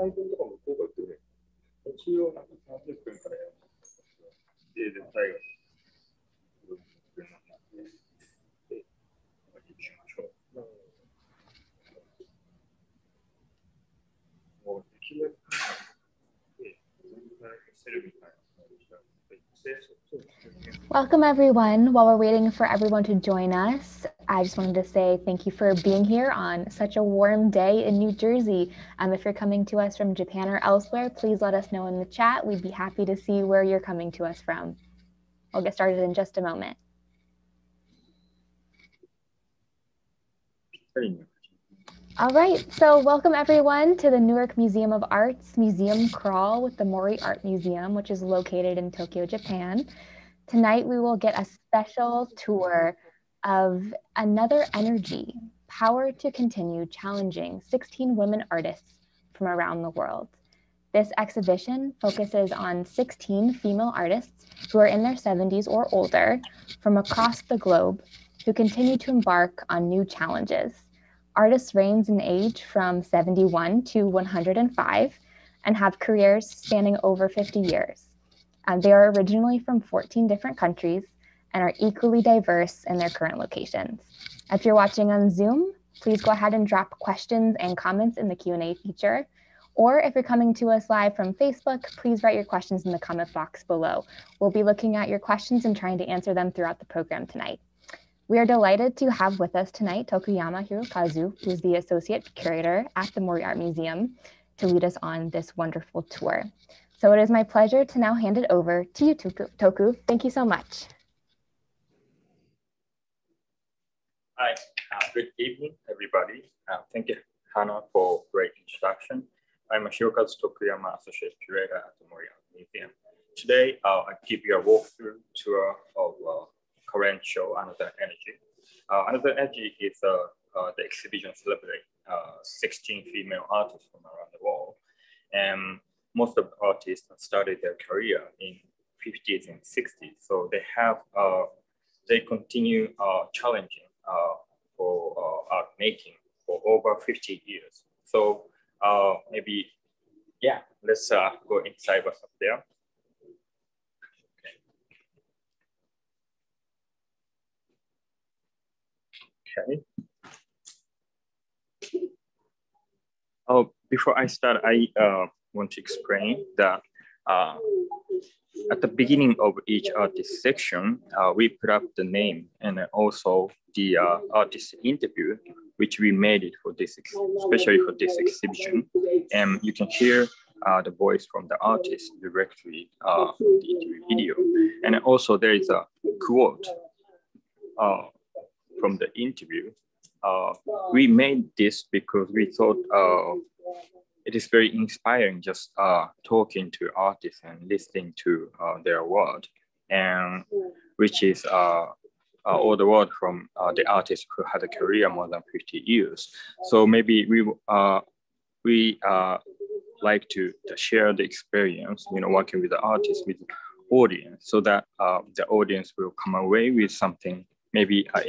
回分とかも効果ってね、一応なんか30分からやる。で、絶対が。もうできるだけ、全体せるみたいな。Welcome, everyone. While we're waiting for everyone to join us, I just wanted to say thank you for being here on such a warm day in New Jersey. Um, if you're coming to us from Japan or elsewhere, please let us know in the chat. We'd be happy to see where you're coming to us from. We'll get started in just a moment. All right, so welcome everyone to the Newark Museum of Art's Museum Crawl with the Mori Art Museum, which is located in Tokyo, Japan. Tonight we will get a special tour of another energy, power to continue challenging 16 women artists from around the world. This exhibition focuses on 16 female artists who are in their 70s or older from across the globe who continue to embark on new challenges Artists range in age from 71 to 105 and have careers spanning over 50 years. Um, they are originally from 14 different countries and are equally diverse in their current locations. If you're watching on Zoom, please go ahead and drop questions and comments in the Q&A feature. Or if you're coming to us live from Facebook, please write your questions in the comment box below. We'll be looking at your questions and trying to answer them throughout the program tonight. We are delighted to have with us tonight Tokuyama Hirokazu, who is the Associate Curator at the Mori Art Museum, to lead us on this wonderful tour. So it is my pleasure to now hand it over to you, Toku. Thank you so much. Hi, uh, good evening, everybody. Uh, thank you, Hannah, for great introduction. I'm Hirokazu Tokuyama, Associate Curator at the Mori Art Museum. Today, uh, I give you a walkthrough tour of uh, current show, Another Energy. Uh, Another Energy is uh, uh, the exhibition celebrating uh, 16 female artists from around the world. And most of the artists started their career in 50s and 60s. So they have, they continue challenging for art making for over 50 years. So maybe, yeah, let's go inside what's up there. Okay. Oh, before I start, I uh, want to explain that uh, at the beginning of each artist section, uh, we put up the name and also the uh, artist interview, which we made it for this, especially for this exhibition. And you can hear uh, the voice from the artist directly uh, the interview video. And also there is a quote from the interview. Uh, we made this because we thought uh, it is very inspiring just uh, talking to artists and listening to uh, their word, and which is uh, uh, all the word from the artists who had a career more than 50 years. So maybe we we like to, to, share the experience, you know, working with the artists, with the audience, so that the audience will come away with something maybe uh,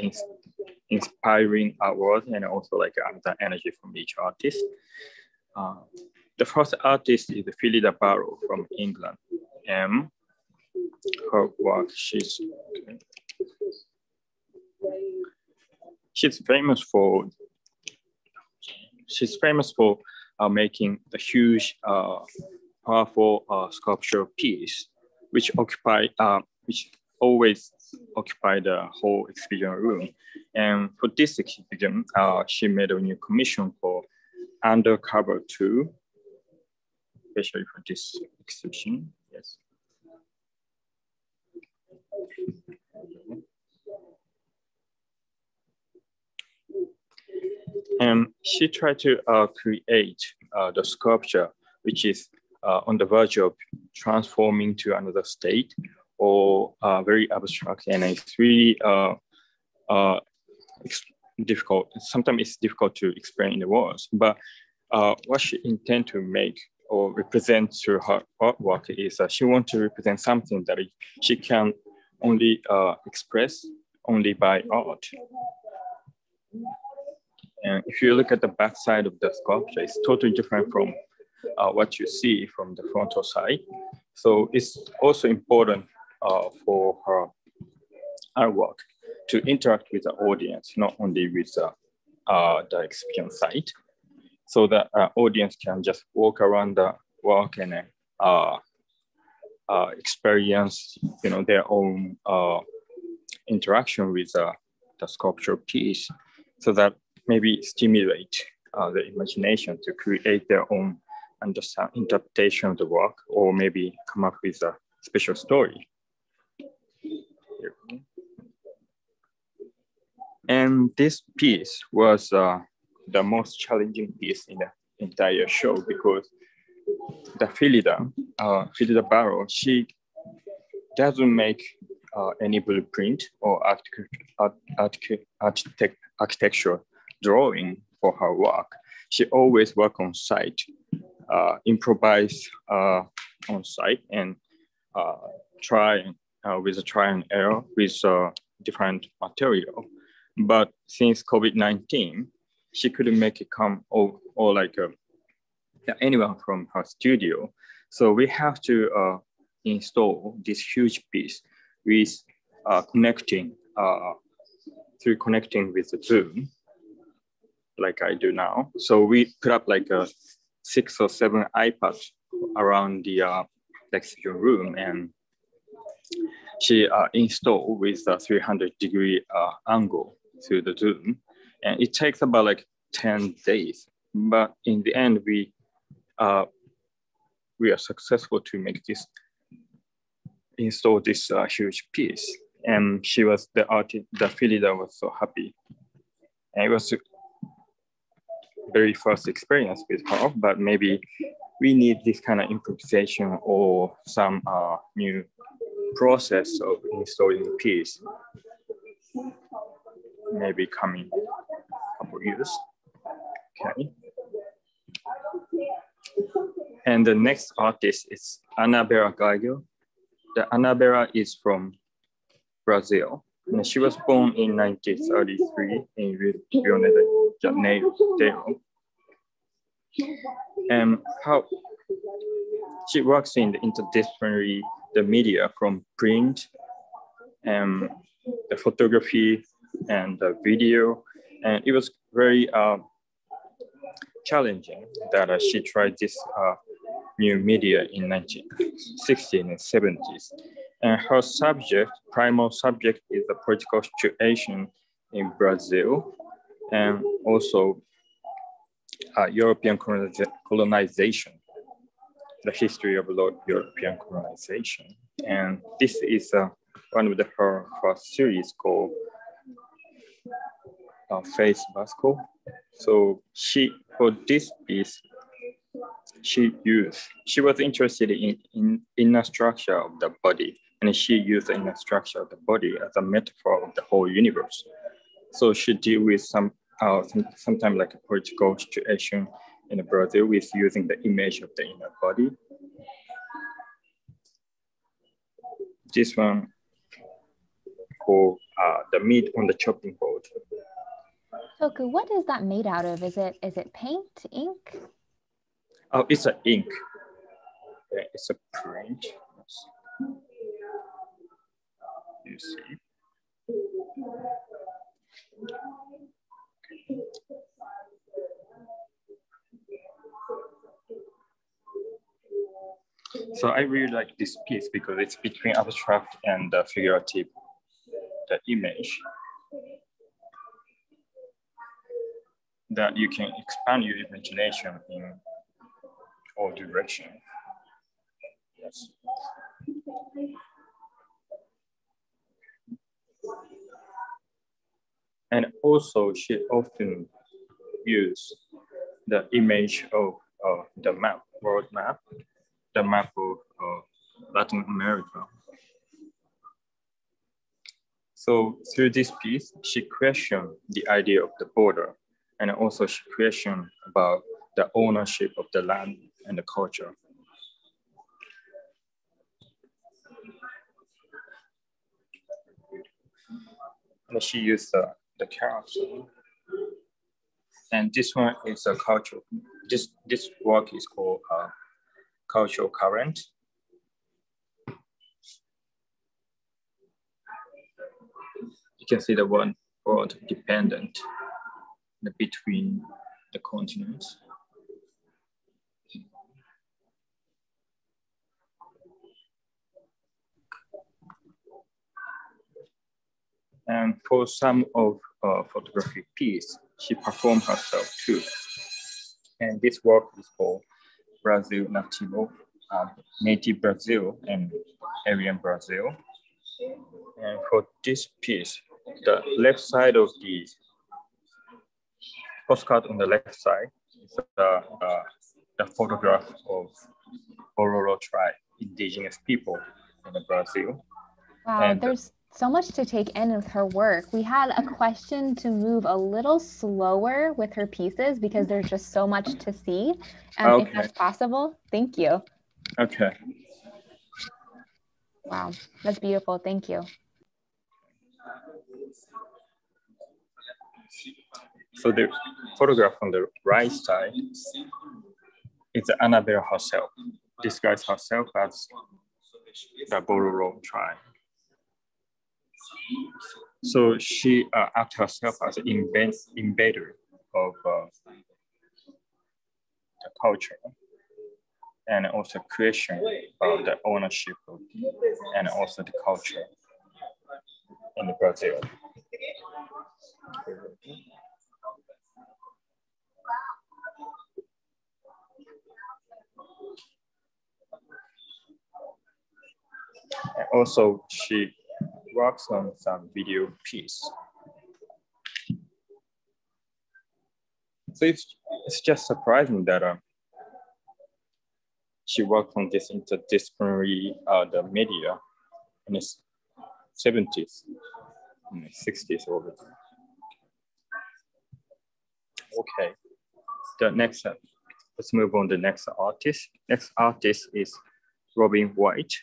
inspiring artwork and also like the energy from each artist. Uh, the first artist is Phyllida Barlow from England. And her work, she's she's famous for she's famous for uh, making the huge, uh, powerful uh, sculpture piece, which occupy uh, which always occupy the whole exhibition room. And for this exhibition, uh, she made a new commission for Undercover 2, especially for this exhibition. Yes. And she tried to uh, create uh, the sculpture, which is uh, on the verge of transforming to another state or uh, very abstract and it's really uh, uh, difficult. Sometimes it's difficult to explain in the words, but uh, what she intend to make or represent through her artwork is that she wants to represent something that she can only uh, express only by art. And if you look at the back side of the sculpture, it's totally different from uh, what you see from the frontal side. So it's also important for her artwork to interact with the audience, not only with the, uh, the exhibition site, so that uh, audience can just walk around the work and uh, uh, experience, you know, their own uh, interaction with uh, the sculpture piece, so that maybe stimulate uh, the imagination to create their own understand interpretation of the work, or maybe come up with a special story. And this piece was uh, the most challenging piece in the entire show because the Phyllida, uh, Phyllida Barlow, she doesn't make uh, any blueprint or architect, architect, architecture drawing for her work. She always work on site, uh, improvise uh, on site and uh, try uh, with a try and error with uh, different material. But since COVID-19, she couldn't make it come or, or like uh, anyone from her studio. So we have to uh, install this huge piece with uh, connecting uh, through connecting with the Zoom, like I do now. So we put up like a six or seven iPads around the uh, room and she uh, installed with a 300 degree uh, angle to the Zoom. And it takes about like 10 days. But in the end, we uh, we are successful to make this install this uh, huge piece. And she was the artist, the Phyllida was so happy. And it was very first experience with her, but maybe we need this kind of improvisation or some uh, new process of installing the piece maybe coming couple years. Okay. And the next artist is Anna Bella Geiger. The Anna Bella is from Brazil. And she was born in 1933 in Rio de Janeiro. And how she works in the interdisciplinary the media from print and the photography and the video. And it was very uh, challenging that uh, she tried this uh, new media in 1960s and 70s. And her subject, primal subject is the political situation in Brazil and also uh, European colonization, the history of European colonization. And this is uh, one of the, her first series called uh, Faith Basco. So she, for this piece, she used, she was interested in, in inner structure of the body and she used the inner structure of the body as a metaphor of the whole universe. So she deal with some, uh, some sometimes like a political situation in Brazil with using the image of the inner body. This one called uh, the meat on the chopping board. Toku, what is that made out of? Is it is it paint, ink? Oh, it's an ink. Yeah, it's a print. You see. So I really like this piece because it's between abstract and uh, figurative, the image. that you can expand your imagination in all direction. Yes. And also she often use the image of uh, the map, world map, the map of uh, Latin America. So through this piece, she questioned the idea of the border and also she questioned about the ownership of the land and the culture. And she used the, the character. And this one is a cultural this, this work is called uh, Cultural Current. You can see the one world dependent between the continents. And for some of uh, photography piece, she performed herself too. And this work is called Brazil Nativo, uh, Native Brazil and Alien Brazil. And for this piece, the left side of the postcard on the left side is the, uh, the photograph of Bororo tribe, indigenous people in Brazil. Wow, and there's so much to take in with her work. We had a question to move a little slower with her pieces because there's just so much to see. Um, okay. If that's possible, thank you. Okay. Wow, that's beautiful. Thank you. So the photograph on the right side is Anna Bella herself, describes herself as the Bororo tribe. So she uh, herself as an invader of uh, the culture and also creation of the ownership of, and also the culture in Brazil. And also she works on some video piece. So it's, it's just surprising that um, she worked on this interdisciplinary uh, the media in the 70s, 60s already. Okay, the next, uh, let's move on to the next artist. Next artist is Robin White.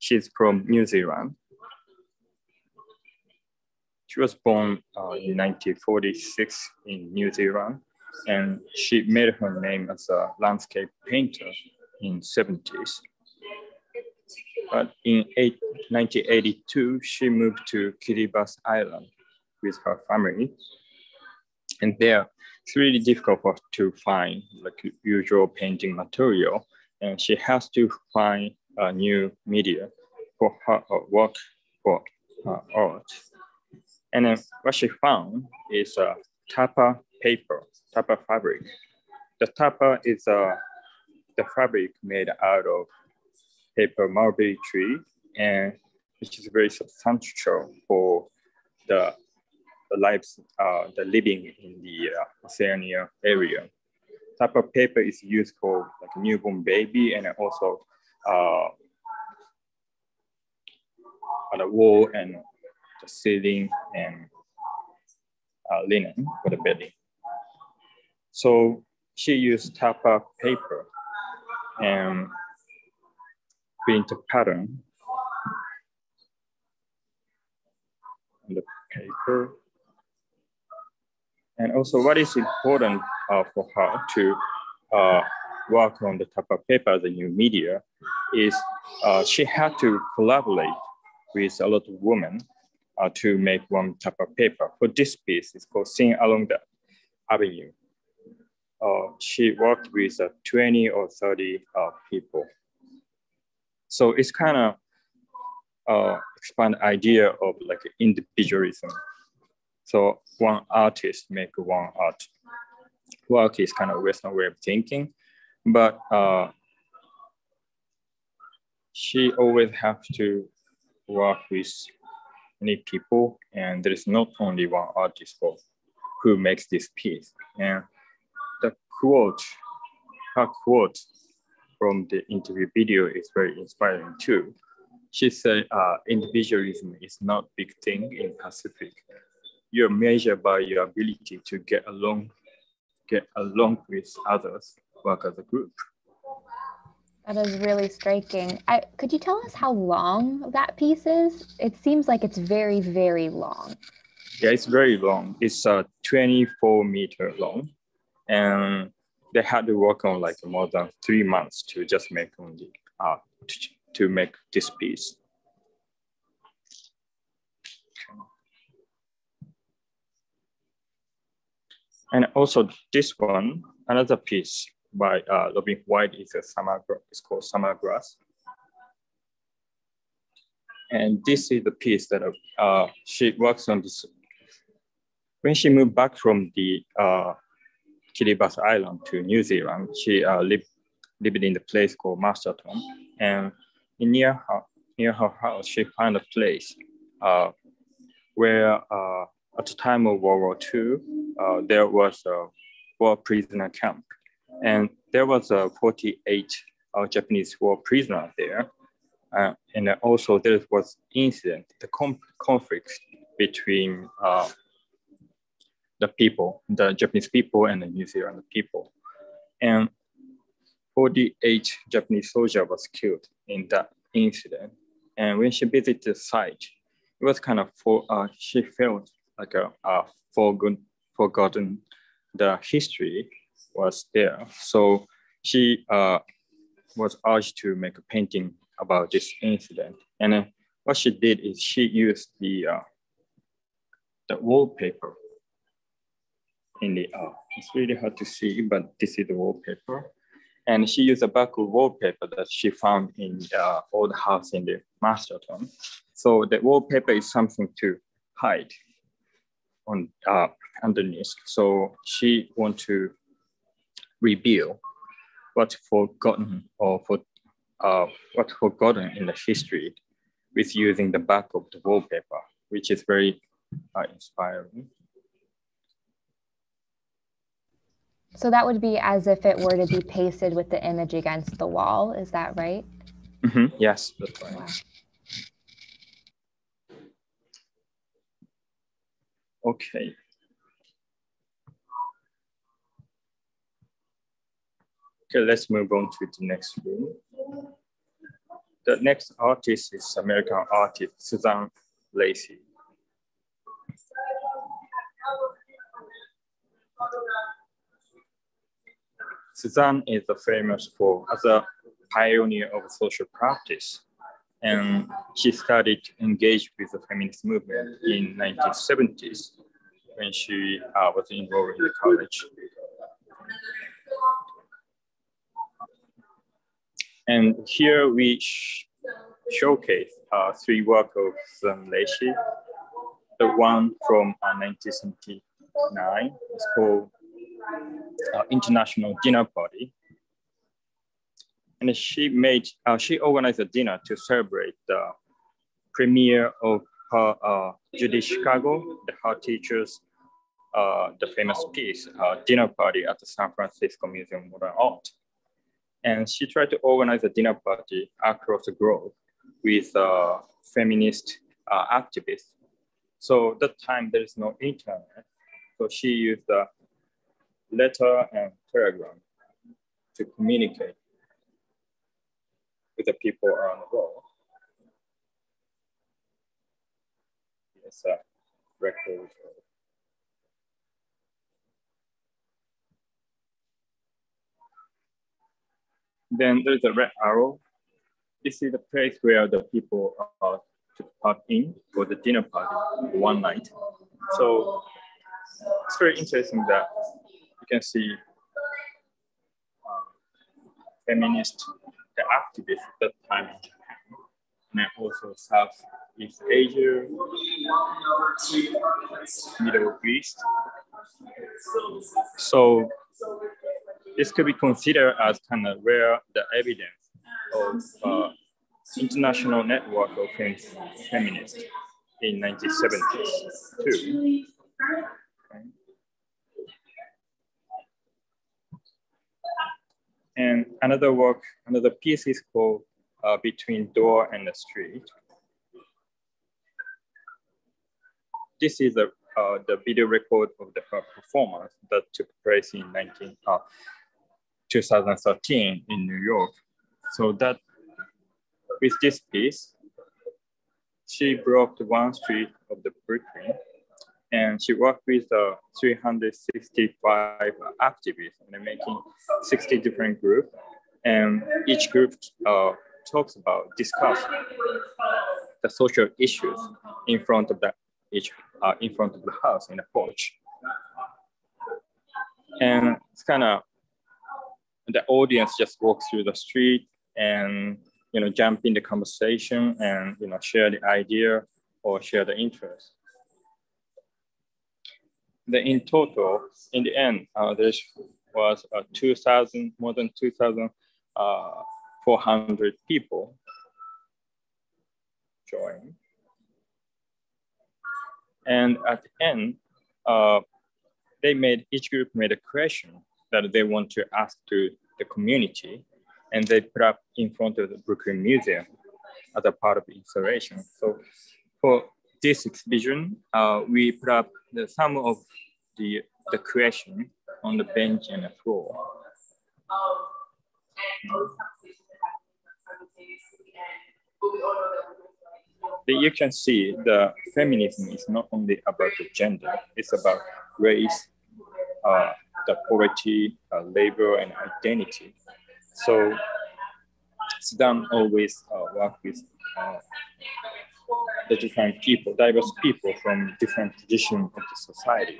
She's from New Zealand. She was born uh, in 1946 in New Zealand, and she made her name as a landscape painter in 70s. But in eight, 1982, she moved to Kiribati Island with her family. And there, it's really difficult for her to find like usual painting material. And she has to find a new media for her work for her art. And then what she found is a tapa paper, tapa fabric. The tapa is a, the fabric made out of paper mulberry tree and which is very substantial for the, the lives, uh, the living in the uh, Oceania area. Tapa paper is used for like newborn baby and also uh, on the wall and the ceiling and uh, linen for the bedding. So she used tapa paper and print a pattern on the paper. And also what is important uh, for her to uh, work on the tapa paper the new media is uh, she had to collaborate with a lot of women uh, to make one type of paper. For this piece, it's called Sing Along the Avenue. Uh, she worked with uh, 20 or 30 uh, people. So it's kind of uh, expand idea of like individualism. So one artist make one art. Work is kind of Western way of thinking, but uh, she always have to work with many people, and there is not only one artist who makes this piece. And the quote, her quote from the interview video is very inspiring too. She said, uh, individualism is not big thing in Pacific. You're measured by your ability to get along, get along with others, work as a group. That is really striking. I, could you tell us how long that piece is? It seems like it's very, very long. Yeah, it's very long. It's uh, 24 meter long. And they had to work on like more than three months to just make only uh, to, to make this piece. And also this one, another piece by uh, Robin White is a summer, it's called Summer Grass. And this is the piece that uh, she works on this. When she moved back from the uh, Kiribati Island to New Zealand, she uh, lived, lived in the place called Masterton. And near her, near her house, she found a place uh, where uh, at the time of World War II, uh, there was a war prisoner camp. And there was a 48 uh, Japanese war prisoner there. Uh, and also there was incident, the conflict between uh, the people, the Japanese people and the New Zealand people. And 48 Japanese soldier was killed in that incident. And when she visited the site, it was kind of for, uh, she felt like a, a forgotten, forgotten the history was there. So she uh, was urged to make a painting about this incident. And uh, what she did is she used the, uh, the wallpaper in the, uh, it's really hard to see, but this is the wallpaper. And she used a back of wallpaper that she found in uh, old house in the Masterton. So the wallpaper is something to hide on uh, underneath. So she want to reveal what's forgotten or for uh, what's forgotten in the history with using the back of the wallpaper, which is very uh, inspiring. So that would be as if it were to be pasted with the image against the wall. Is that right? Mm -hmm. Yes, that's right. Wow. Okay. Okay, let's move on to the next room. The next artist is American artist Suzanne Lacy. Suzanne is famous for as a pioneer of social practice and she started engaged with the feminist movement in 1970s when she uh, was enrolled in the college. And here we sh showcase uh, three work of Lacy. The one from uh, 1979 is called uh, International Dinner Party and she made uh, she organized a dinner to celebrate the premiere of her uh, Judy Chicago, the her teacher's uh, the famous piece, uh, dinner party at the San Francisco Museum of Modern Art. And she tried to organize a dinner party across the globe with uh, feminist uh, activists. So that time there is no internet. So she used a letter and telegram to communicate with the people around the world. Yes, uh, record. Then there's a red arrow. This is the place where the people are to part in for the dinner party one night. So it's very interesting that you can see um, feminist the activists at that time in Japan, and also Southeast Asia, Middle East. So this could be considered as kind of where the evidence of uh, international network of feminists in 1970s too. And another work, another piece is called uh, Between Door and the Street. This is a, uh, the video record of the performance that took place in 19, uh, 2013 in New York. So that with this piece, she broke the one street of the Brooklyn and she worked with uh, 365 activists and making 60 different groups. And each group uh, talks about, discuss the social issues in front of the each uh, in front of the house in the porch. And it's kind of the audience just walks through the street and you know jump in the conversation and you know share the idea or share the interest. The in total, in the end, uh, there was uh, 2,000, more than 2,400 uh, people join. And at the end, uh, they made, each group made a question that they want to ask to the community and they put up in front of the Brooklyn Museum as a part of the installation. So for this exhibition, uh, we put up the, some of the, the question on the bench and the floor. But you can see the feminism is not only about the gender, it's about race, uh, the poverty, uh, labor, and identity. So Suzanne always uh, work with uh, the different people, diverse people from different positions of the society.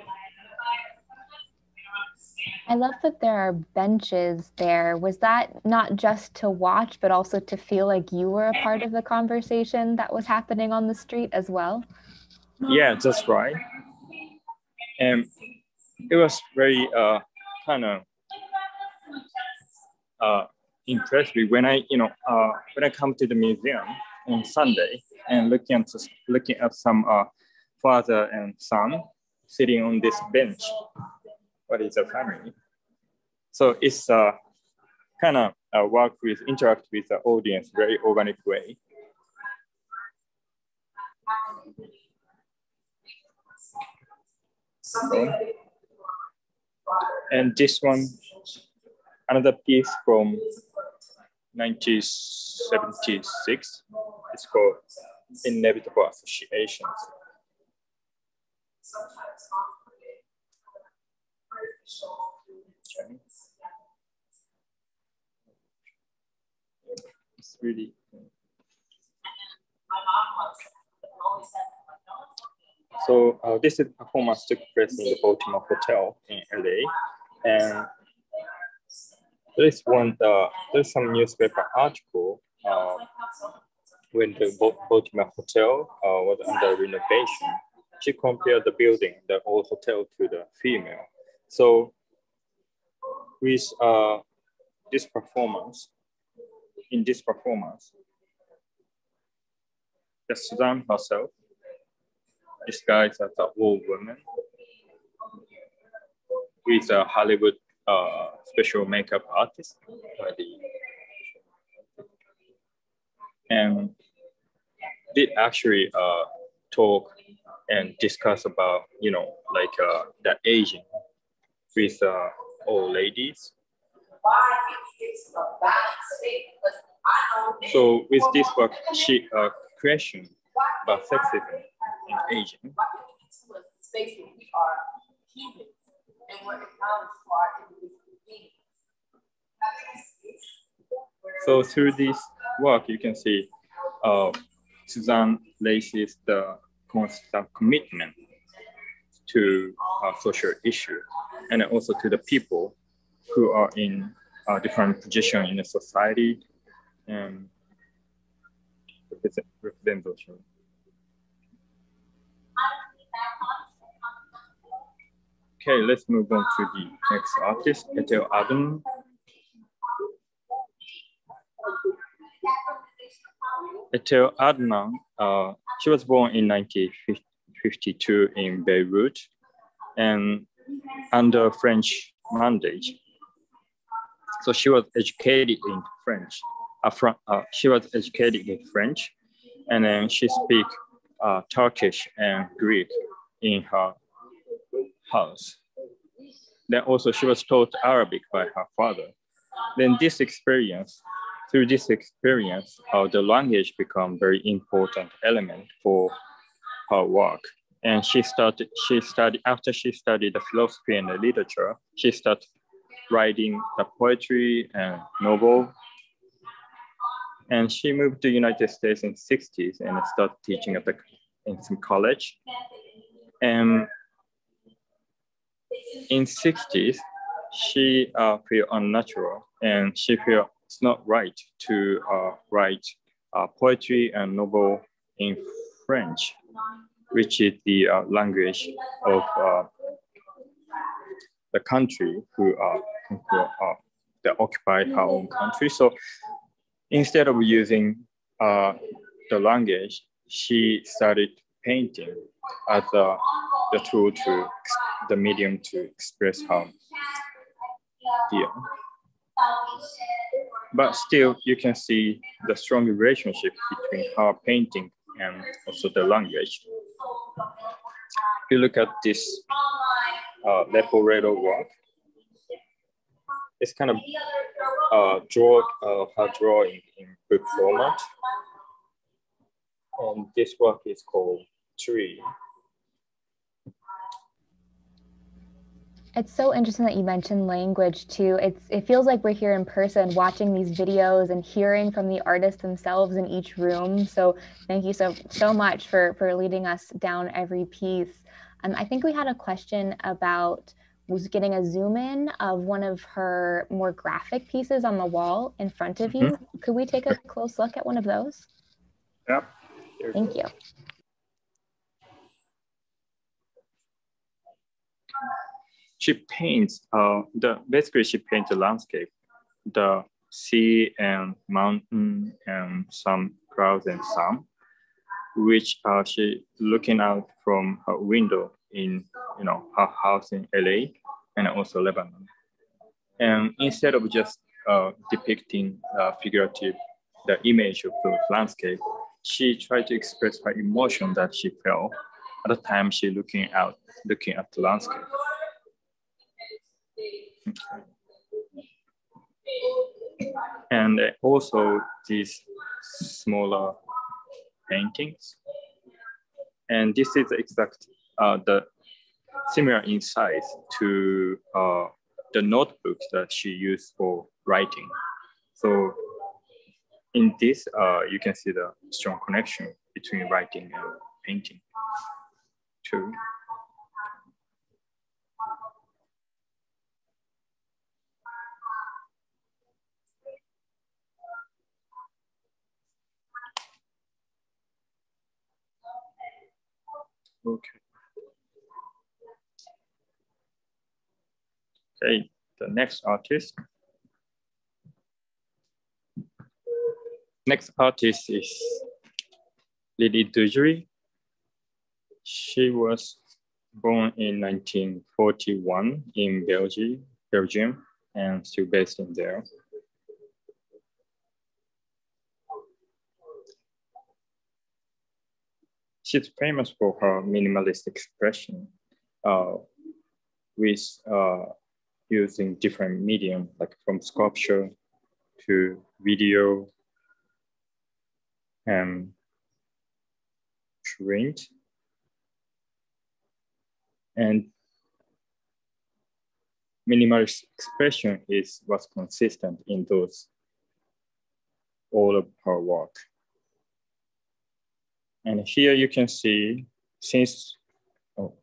I love that there are benches there. Was that not just to watch, but also to feel like you were a part of the conversation that was happening on the street as well? Yeah, that's right. And it was very uh, kind of uh, impressive when I, you know, uh, when I come to the museum on Sunday and looking at looking at some uh, father and son sitting on this bench. What is a family? So it's uh, kind of uh, work with interact with the audience very organic way. So, and this one, another piece from 1976. It's called Inevitable Associations. It's really. So uh, this performance took place in the Biltmore Hotel in LA, and there is one. Uh, there's some newspaper article uh, when the Biltmore Hotel uh, was under renovation. She compared the building, the old hotel, to the female. So with uh, this performance, in this performance, the Susan herself disguised as an old woman with a Hollywood uh, special makeup artist. And did actually uh, talk and discuss about you know like uh, the aging with uh, old ladies. So with this work, she uh, question about sexism in aging. So through this work, you can see uh, Suzanne Lacy's the constant commitment to uh, social issue and also to the people who are in a different position in the society and representation. Okay, let's move on to the next artist, Etel Adnan. Etel Adnan, uh, she was born in 1952 in Beirut and under French mandate. So she was educated in French. Uh, uh, she was educated in French and then she speak uh, Turkish and Greek in her house. Then also she was taught Arabic by her father. Then this experience, through this experience, uh, the language become very important element for her work. And she started, she studied, after she studied the philosophy and the literature, she started writing the poetry and novel. And she moved to United States in 60s and started teaching at the, in some college. And in 60s, she uh, feel unnatural and she feel it's not right to uh, write uh, poetry and novel in French, which is the uh, language of uh, the country who are, who are that occupied her own country. So instead of using uh, the language, she started painting as the tool to the medium to express her idea. But still, you can see the strong relationship between her painting and also the language. If you look at this uh, Leporello work, it's kind of uh, draw uh, her drawing in book format. And this work is called Tree. It's so interesting that you mentioned language too. It's it feels like we're here in person watching these videos and hearing from the artists themselves in each room. So thank you so so much for for leading us down every piece. Um, I think we had a question about was getting a zoom in of one of her more graphic pieces on the wall in front of you. Mm-hmm. Could we take a close look at one of those? Yep. Thank you. She paints uh, the basically she paints the landscape, the sea and mountain and some clouds and sun, which uh, she looking out from her window in you know her house in LA and also Lebanon. And instead of just uh, depicting uh, figurative the image of the landscape, she tried to express her emotion that she felt at the time she looking out, looking at the landscape. And also these smaller paintings. And this is exact uh, the similar in size to uh, the notebooks that she used for writing. So in this, uh, you can see the strong connection between writing and painting too. Okay. Okay, the next artist. Next artist is Lili Dujourie. She was born in 1941 in Belgium, Belgium and still based in there. She's famous for her minimalist expression uh, with uh, using different medium, like from sculpture to video and print. And minimalist expression is what's consistent in those all of her work. And here you can see since oh,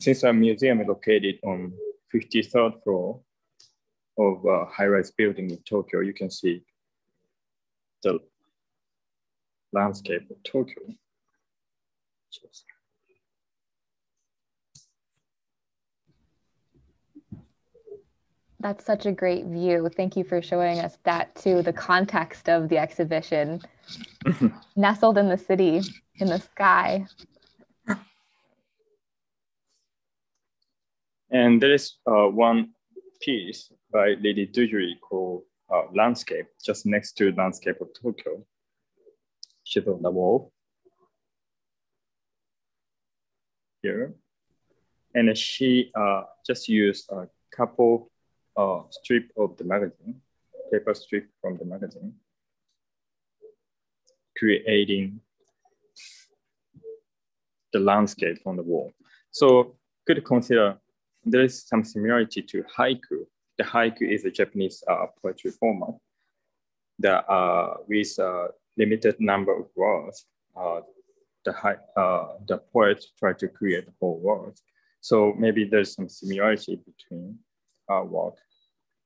since our museum is located on 53rd floor of a high-rise building in Tokyo, you can see the landscape of Tokyo. Just That's such a great view. Thank you for showing us that too, the context of the exhibition. Nestled in the city, in the sky. And there is uh, one piece by Lili Dujourie called uh, Landscape, just next to landscape of Tokyo. She's on the wall here. And she uh, just used a couple uh, strip of the magazine, paper strip from the magazine. creating the landscape on the wall. So could consider there is some similarity to haiku. The haiku is a Japanese uh, poetry format that uh, with a limited number of words, uh, the, uh, the poet tried to create the whole world. So maybe there's some similarity between our work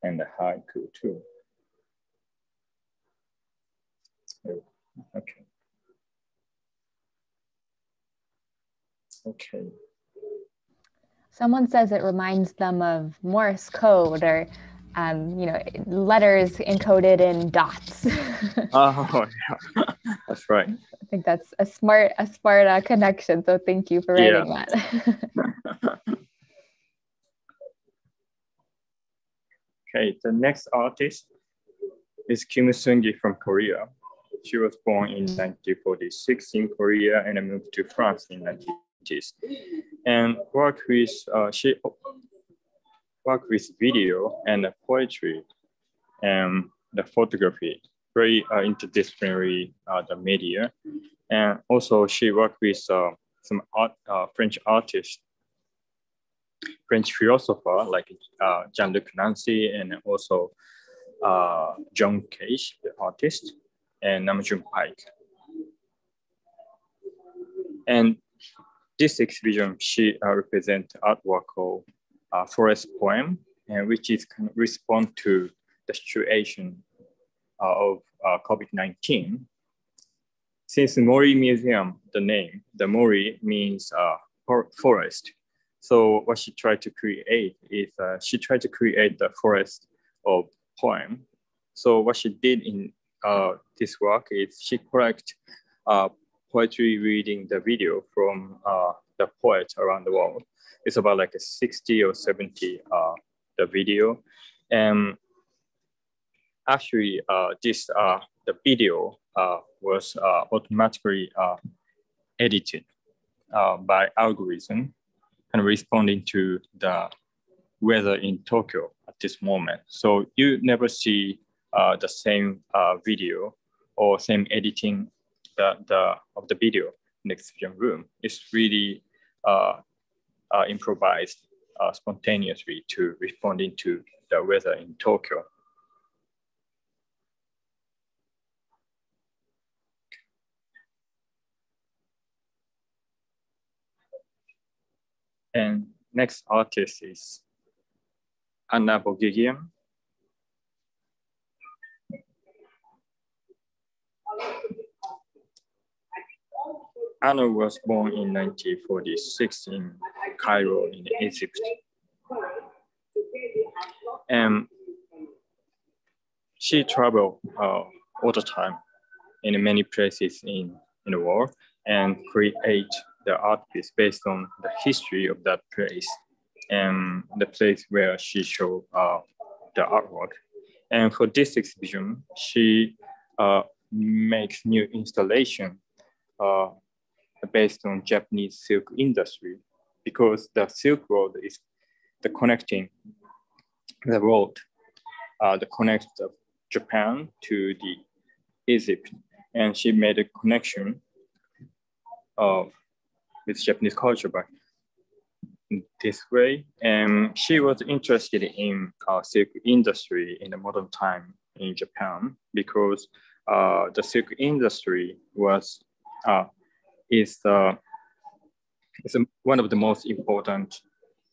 and the haiku too. Okay. Okay. Someone says it reminds them of Morse code or, um, you know, letters encoded in dots. oh, yeah. that's right. I think that's a smart, a smart uh, connection. So thank you for writing yeah. that. okay, the next artist is Kim Soun-Gui from Korea. She was born in 1946 in Korea and moved to France in the 1980s and work with uh, she work with video and poetry and the photography, very uh, interdisciplinary uh, the media, and also she worked with uh, some art, uh, French artists, French philosopher like uh, Jean-Luc Nancy, and also uh, John Cage, the artist, and Nam June Paik. And this exhibition, she uh, represents artwork of uh, forest poem, and which is of respond to the situation uh, of uh, COVID-19. Since Mori Museum, the name, the Mori means uh, forest. So what she tried to create is uh, she tried to create the forest of poem. So what she did in this work is she collect poetry reading the video from uh, the poets around the world. It's about like a 60 or 70 uh, the video. And actually uh, this uh, the video uh, was uh, automatically uh, edited uh, by algorithm and responding to the weather in Tokyo at this moment. So you never see uh, the same uh, video or same editing the, the of the video in the exhibition room. It's really uh, uh, improvised uh, spontaneously to responding to the weather in Tokyo. And next artist is Anna Boghiguian. Anna was born in 1946 in Cairo in Egypt. And she traveled uh, all the time in many places in, in the world and create the art piece based on the history of that place and the place where she showed uh, the artwork. And for this exhibition, she uh, makes new installation uh, based on Japanese silk industry because the Silk Road is the connecting the road uh, that connects Japan to the Egypt, and she made a connection of with Japanese culture by this way. And she was interested in uh, silk industry in the modern time in Japan because uh, the silk industry was uh, is the is one of the most important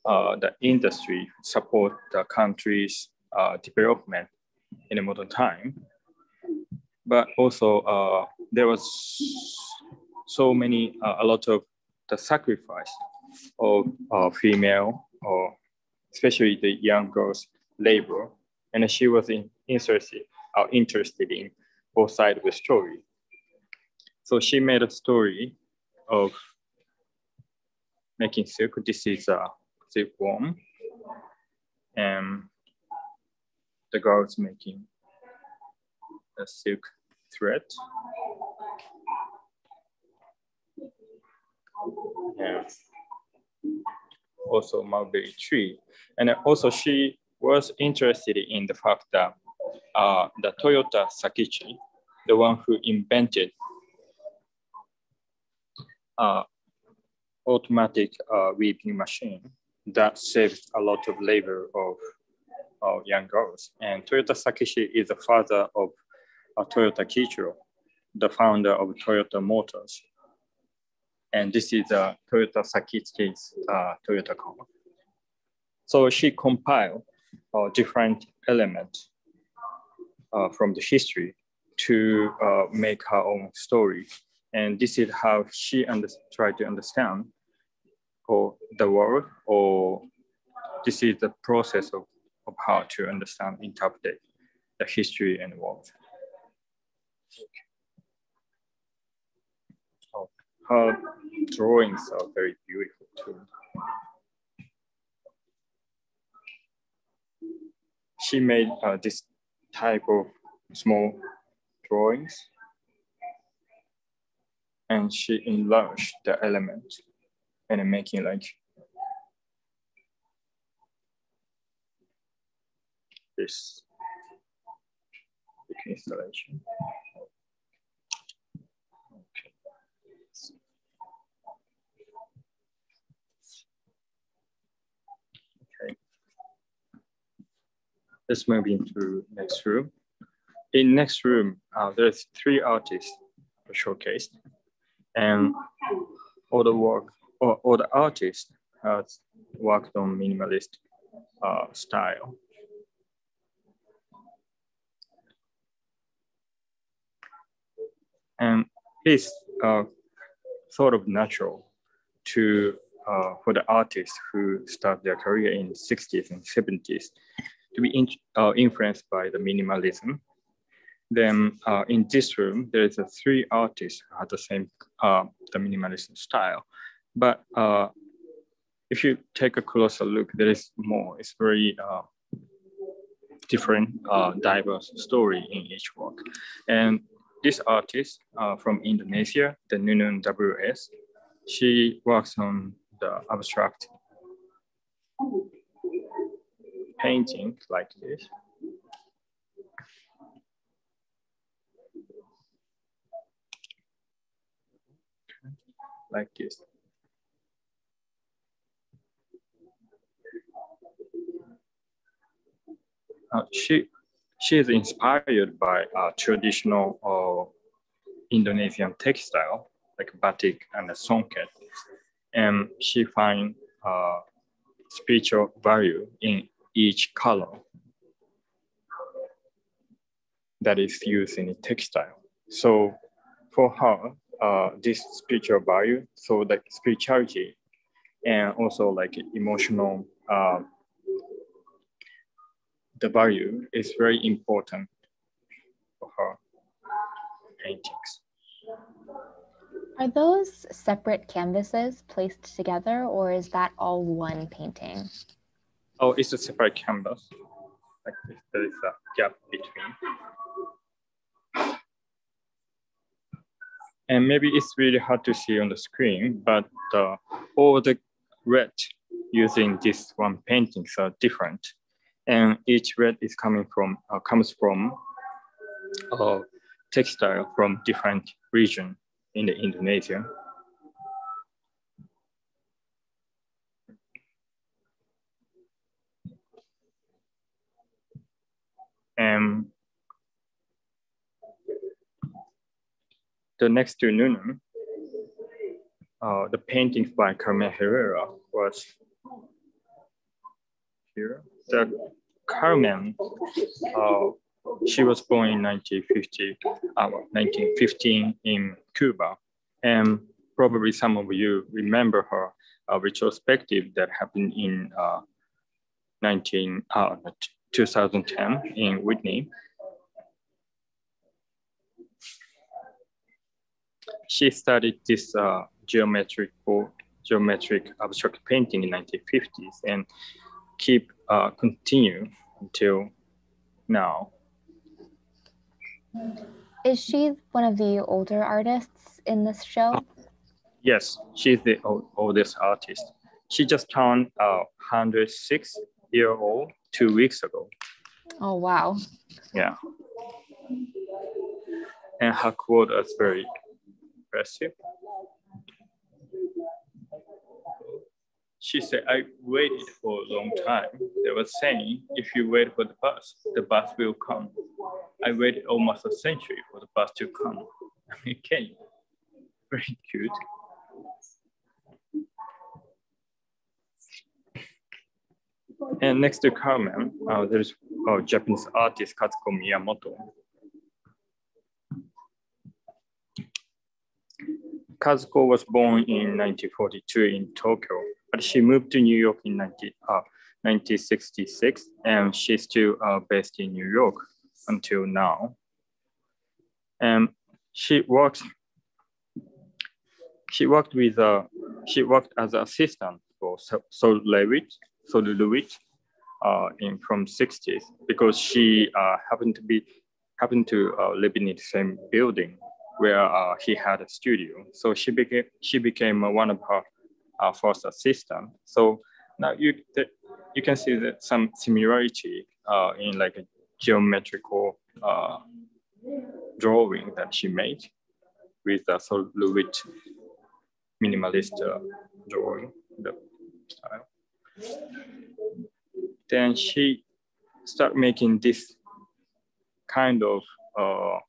uh, the industry support the country's uh, development in the modern time. But also uh, there was so many uh, a lot of the sacrifice of uh, female or especially the young girls labor, and she was in, interested uh, interested in both sides of the story. So she made a story of making silk. This is a silkworm. And the girl is making a silk thread. And also mulberry tree. And also she was interested in the fact that uh, the Toyota Sakichi, the one who invented uh, automatic uh, weaving machine that saves a lot of labor of, of young girls. And Toyota Sakichi is the father of uh, Toyota Kiichiro, the founder of Toyota Motors. And this is a Toyota Sakichi's uh, Toyota car. So she compiled different elements uh, from the history to uh, make her own story. And this is how she under- tried to understand or the world, or this is the process of, of how to understand, interpret the history and world. Oh, her drawings are very beautiful too. She made uh, this type of small drawings and she enlarged the element and making like this installation. Let's move into next room. In next room, uh, there's three artists showcased, and all the work or, all the artists has worked on minimalist uh, style. And it's uh, sort of natural to uh, for the artists who start their career in 60s and 70s to be in, uh, influenced by the minimalism. Then uh, in this room, there is a three artists who have the same uh, the minimalism style. But uh, if you take a closer look, there is more. It's very uh, different, uh, diverse story in each work. And this artist from Indonesia, the Nunung WS, she works on the abstract painting like this. Like this. Uh, she she is inspired by uh, traditional uh, Indonesian textile like batik and songket, and she finds uh, spiritual value in each color that is used in a textile. So for her, uh, this spiritual value, so like spirituality and also like emotional uh, the value is very important for her paintings. Are those separate canvases placed together or is that all one painting? Oh, it's a separate canvas. Like there is a gap between. And maybe it's really hard to see on the screen, but uh, all the red using this one paintings are different and each red is coming from uh, comes from uh, textile from different region in the Indonesia. And the next to Nunung, uh, the paintings by Carmen Herrera was here the Carmen, uh, she was born in 1950, uh, 1915 in Cuba. And probably some of you remember her uh, retrospective that happened in uh, 19, uh, 2010 in Whitney. She studied this uh, geometric or geometric abstract painting in 1950s and keep uh, continue until now. Is she one of the older artists in this show? Yes, she's the old, oldest artist. She just turned uh, 106 year old two weeks ago. Oh, wow. Yeah. And her quote is very impressive. She said, I waited for a long time. They were saying, if you wait for the bus, the bus will come. I waited almost a century for the bus to come. It came. Very cute. And next to Carmen, uh, there's uh, Japanese artist Kazuko Miyamoto. Kazuko was born in 1942 in Tokyo, but she moved to New York in 19, uh, 1966, and she's still uh, based in New York until now. And she worked. She worked with. Uh, she worked as an assistant for Sol LeWitt, Sol LeWitt, uh, in from 60s because she uh, happened to be happened to uh, live in the same building where uh, he had a studio. So she became she became one of her uh, first assistant. So now you you can see that some similarity uh, in like a geometrical uh, drawing that she made with a fluid minimalist uh, drawing the style. Then she started making this kind of uh,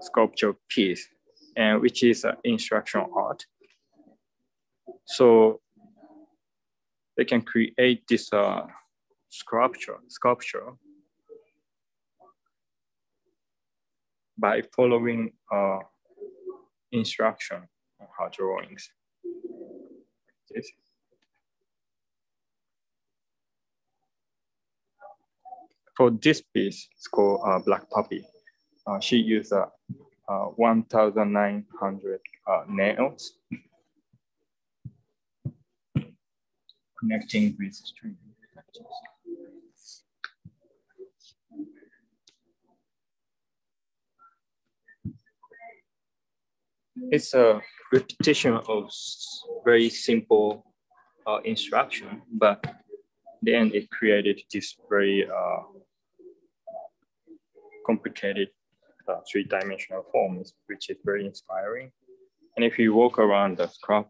sculpture piece, and which is an instructional art. So they can create this uh, sculpture, sculpture by following uh, instruction on her drawings. This. For this piece, it's called uh, Black Puppy uh, she used uh, uh, 1,900 uh, nails connecting with string. It's a repetition of very simple uh, instruction, but then it created this very uh, complicated uh, three-dimensional forms, which is very inspiring. And if you walk around the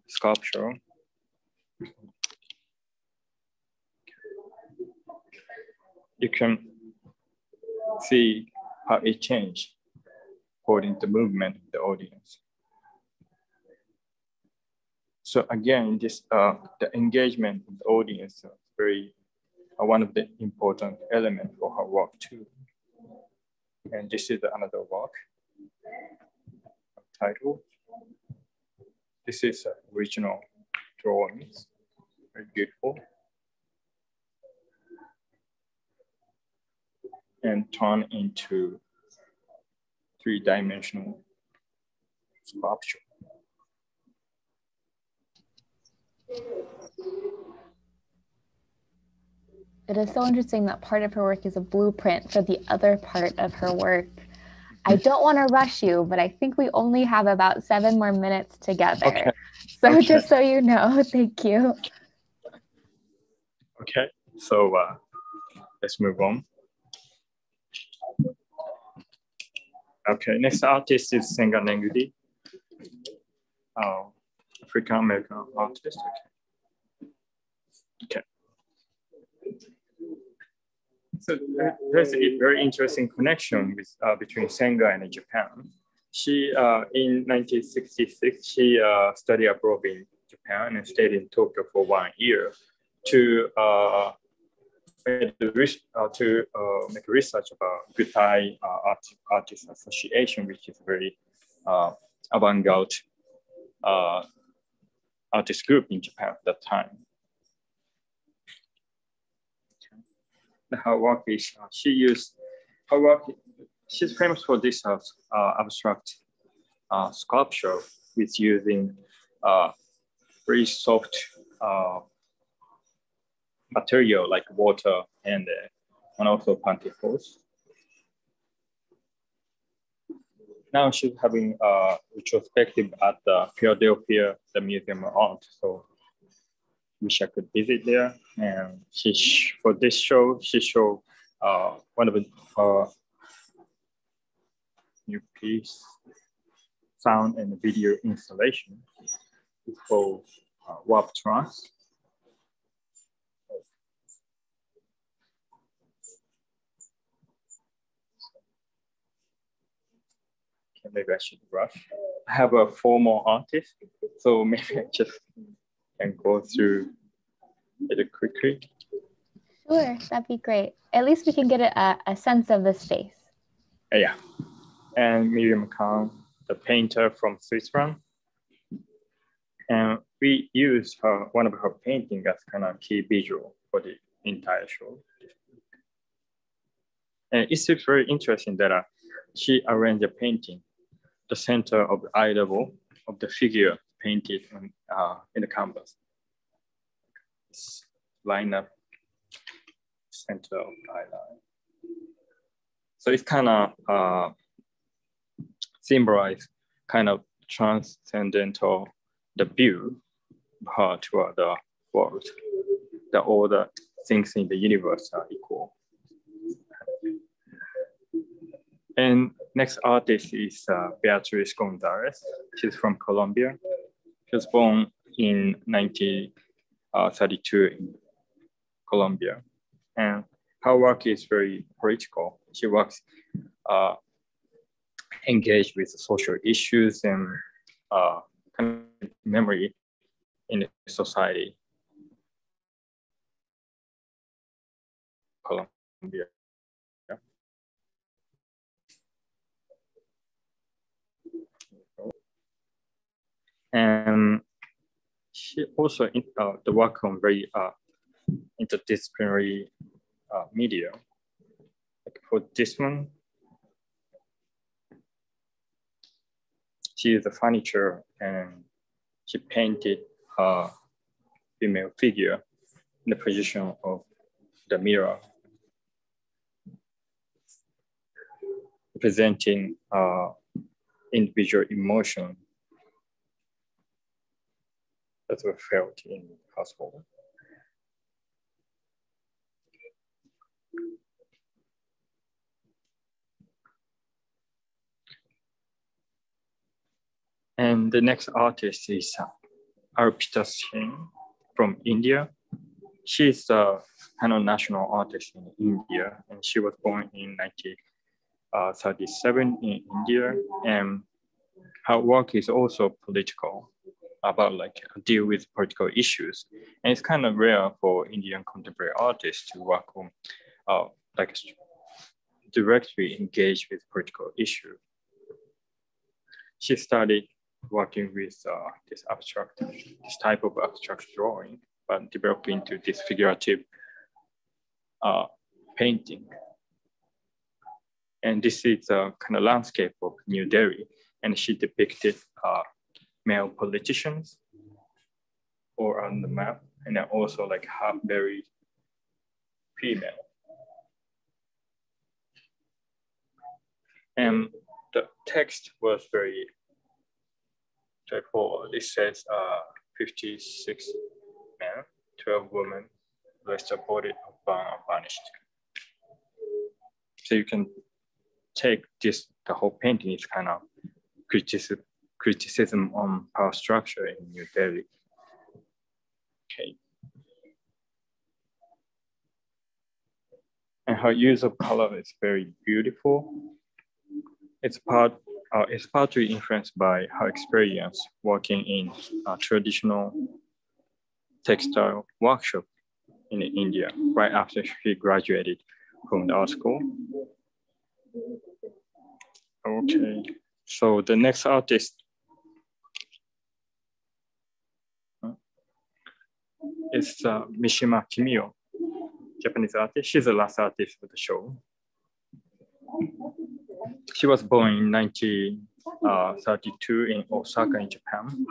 sculpture, you can see how it changed according to the movement of the audience. So again, this uh, the engagement of the audience is very uh, one of the important elements for her work too. And this is another work title. This is original drawings, very beautiful. And turn into three-dimensional sculpture. It is so interesting that part of her work is a blueprint for the other part of her work. I don't want to rush you, but I think we only have about seven more minutes together. Okay. So okay. just so you know, thank you. Okay, so uh, let's move on. Okay, next artist is Senga Nengudi, uh, African American artist. Okay. Okay. So there's a very interesting connection with, uh, between Senga and Japan. She, uh, in 1966, she uh, studied abroad in Japan and stayed in Tokyo for one year to uh, uh, to uh, make research about Gutai uh, Art, Artists Association, which is a very avant-garde artist group in Japan at that time. Her work is uh, she used her work. She's famous for this uh, uh abstract uh, sculpture with using uh, very soft material like water and and also pantyhose. Now she's having a retrospective at the Philadelphia the Museum of Art. So wish I could visit there. And she for this show, she showed uh, one of the uh, new piece, sound and video installation called uh, Warp Trance. Maybe I should rush. I have uh, a formal artist, so maybe I just can go through it quickly. Sure, that'd be great. At least we can get a, a sense of the space. Yeah, and Miriam Cahn, the painter from Switzerland. And we use her, one of her paintings as kind of key visual for the entire show. And it's very interesting that uh, she arranged a painting, the center of the eye level of the figure painted on, uh, in the canvas. It's line up center of the eye. So it's kind of uh, symbolize kind of transcendental the view uh, toward the world, that all the things in the universe are equal. And next artist is uh, Beatriz Gonzalez. She's from Colombia. She was born in 1932 uh, in Colombia. And her work is very political. She works uh, engaged with social issues and uh, memory in the society. Colombia. And she also in, uh, the work on very uh, interdisciplinary uh, media. Like for this one, she used the furniture and she painted a female figure in the position of the mirror, representing uh, individual emotion that were felt in household. And the next artist is uh, Arpita Singh from India. She's a kind of national artist in India, and she was born in 1937 uh, in India. And her work is also political, about like deal with political issues. And it's kind of rare for Indian contemporary artists to work on uh, like directly engage with political issue. She started working with uh, this abstract, this type of abstract drawing, but developed into this figurative uh, painting. And this is a kind of landscape of New Delhi. And she depicted uh, male politicians or on the map, and then also like half buried female. And the text was very straightforward. It says uh, 56 men, 12 women, rest are body are vanished. So you can take this, the whole painting is kind of criticism, criticism on power structure in New Delhi. Okay. And her use of color is very beautiful. It's part uh, is partly influenced by her experience working in a traditional textile workshop in India right after she graduated from the art school. Okay, so the next artist is uh, Mishima Kimiyo, Japanese artist. She's the last artist of the show she was born in 1932 in Osaka in Japan.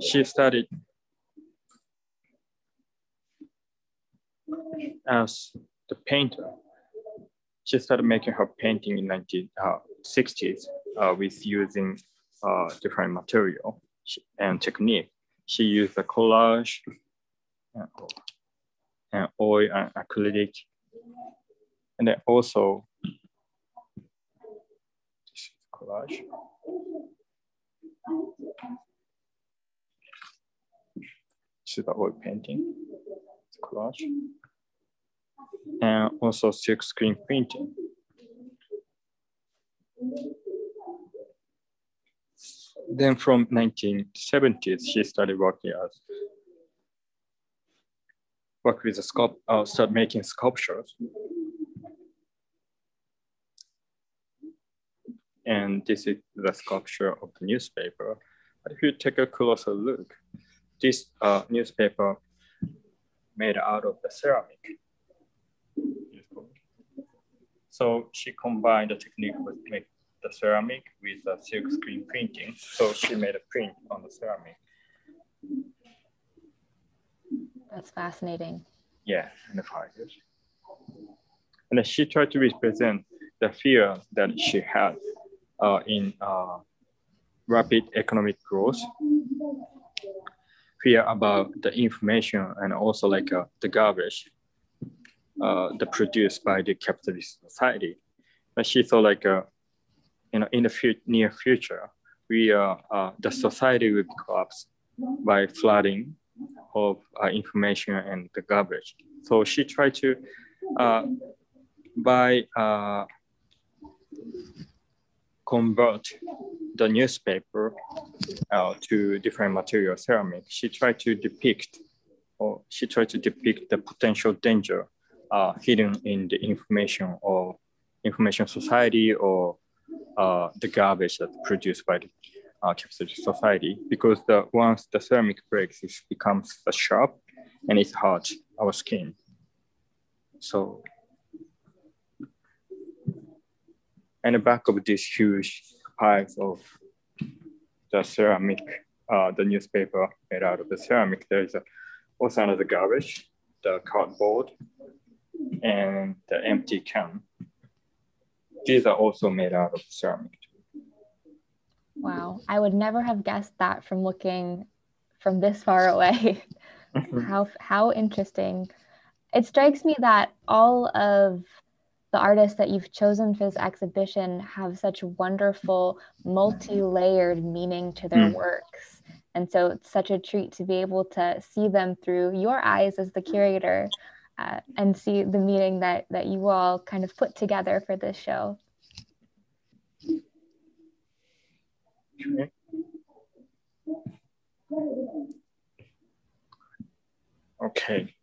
She studied as the painter. She started making her painting in 1960s uh, uh, with using uh, different material and technique. She used the collage, uh, and oil and acrylic. And then also collage. This is the oil painting, collage. and also silk screen printing. Then from 1970s, she started working as work with the sculpt, uh, start making sculptures. And this is the sculpture of the newspaper. But if you take a closer look, this uh, newspaper made out of the ceramic. So she combined the technique with make the ceramic with a silk screen printing. So she made a print on the ceramic. That's fascinating. Yeah, in the five years. And she tried to represent the fear that she had uh, in uh, rapid economic growth, fear about the information and also like uh, the garbage uh, the produced by the capitalist society. But she thought like, uh, you know, in the near future, we uh, the society will collapse by flooding of uh, information and the garbage. So she tried to, uh, by uh, convert the newspaper uh, to different material ceramic, she tried to depict or she tried to depict the potential danger hidden in the information or information society or uh, the garbage that's produced by the uh, capitalist society because the once the ceramic breaks, it becomes sharp and it hurts our skin. So, and the back of this huge piles of the ceramic, uh, the newspaper made out of the ceramic, there is a, also another garbage, the cardboard, and the empty can. These are also made out of ceramic. Wow, I would never have guessed that from looking from this far away. how how interesting. It strikes me that all of the artists that you've chosen for this exhibition have such wonderful multi-layered meaning to their mm. works. And so it's such a treat to be able to see them through your eyes as the curator, uh, and see the meeting that that you all kind of put together for this show. Okay.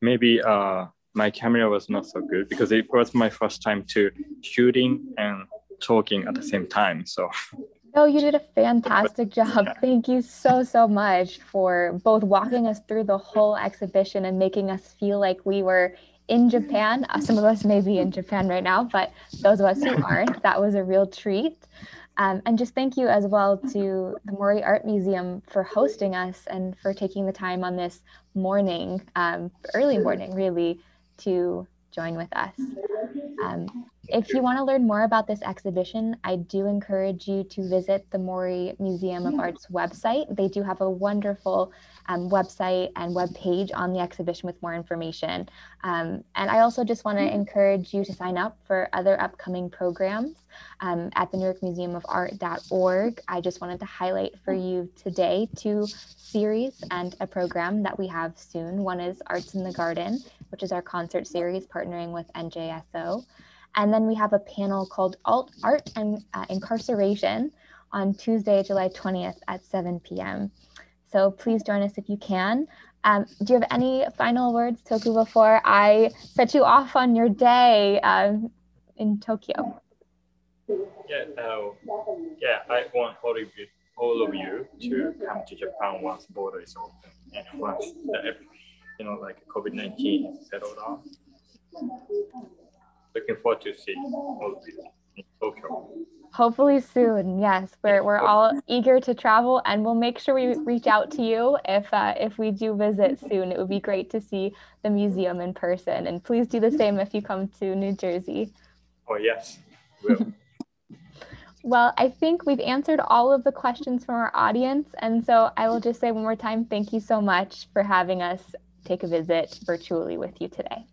Maybe uh, my camera was not so good because it was my first time to shooting and talking at the same time. So No, you did a fantastic job. Thank you so, so much for both walking us through the whole exhibition and making us feel like we were in Japan. Uh, some of us may be in Japan right now, but those of us who aren't, that was a real treat. Um, and just thank you as well to the Mori Art Museum for hosting us and for taking the time on this morning, um, early morning, really, to join with us. Um, if you want to learn more about this exhibition, I do encourage you to visit the Mori Museum of Art's website. They do have a wonderful um, website and web page on the exhibition with more information. Um, and I also just want to encourage you to sign up for other upcoming programs um, at the Newark Museum of Art.org. I just wanted to highlight for you today two series and a program that we have soon. One is Arts in the Garden, which is our concert series partnering with NJSO. And then we have a panel called Alt Art and uh, Incarceration on Tuesday, July 20th at 7 p.m. So please join us if you can. Um, do you have any final words, Toku, before I set you off on your day um, in Tokyo? Yeah, uh, yeah, I want all of you, all of you to come to Japan once border is open and once the, you know, like COVID-19 is settled down looking forward to see all of you in Tokyo. Hopefully soon, yes. We're, we're all eager to travel, and we'll make sure we reach out to you if uh, if we do visit soon. It would be great to see the museum in person, and please do the same if you come to New Jersey. Oh yes, will. Well, I think we've answered all of the questions from our audience. And so I will just say one more time thank you so much for having us take a visit virtually with you today.